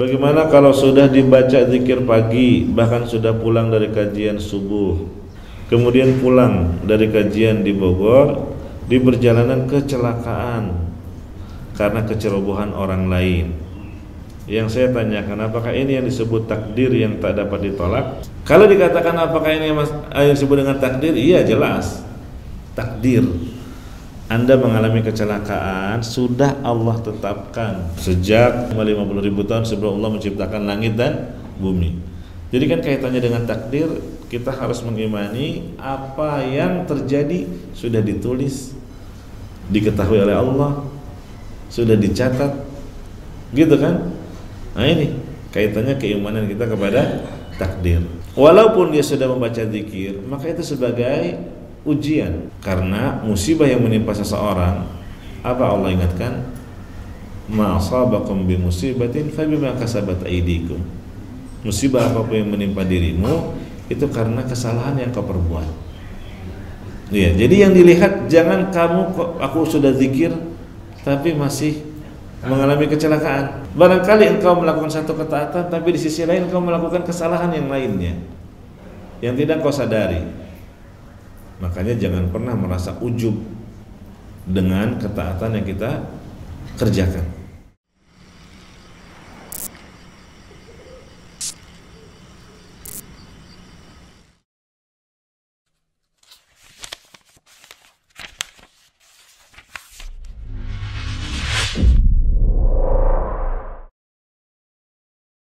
Bagaimana kalau sudah dibaca zikir pagi, bahkan sudah pulang dari kajian subuh, kemudian pulang dari kajian di Bogor, di perjalanan kecelakaan karena kecerobohan orang lain. Yang saya tanyakan, apakah ini yang disebut takdir yang tak dapat ditolak? Kalau dikatakan apakah ini yang disebut dengan takdir? Iya jelas, takdir anda mengalami kecelakaan sudah Allah tetapkan sejak 50 ribu tahun sebelum Allah menciptakan langit dan bumi. Jadi kan kaitannya dengan takdir kita harus mengimani apa yang terjadi sudah ditulis, diketahui oleh Allah, sudah dicatat, gitu kan? Nah ini kaitannya keimanan kita kepada takdir. Walaupun dia sudah membaca zikir, maka itu sebagai ujian. Karena musibah yang menimpa seseorang apa Allah ingatkan? Ma asabakum bi musibatin kasabat aydikum. Musibah apa pun yang menimpa dirimu itu karena kesalahan yang kau perbuat. Ya jadi yang dilihat jangan kamu aku sudah zikir tapi masih mengalami kecelakaan. Barangkali engkau melakukan satu ketaatan tapi di sisi lain engkau melakukan kesalahan yang lainnya yang tidak kau sadari Makanya jangan pernah merasa ujub dengan ketaatan yang kita kerjakan.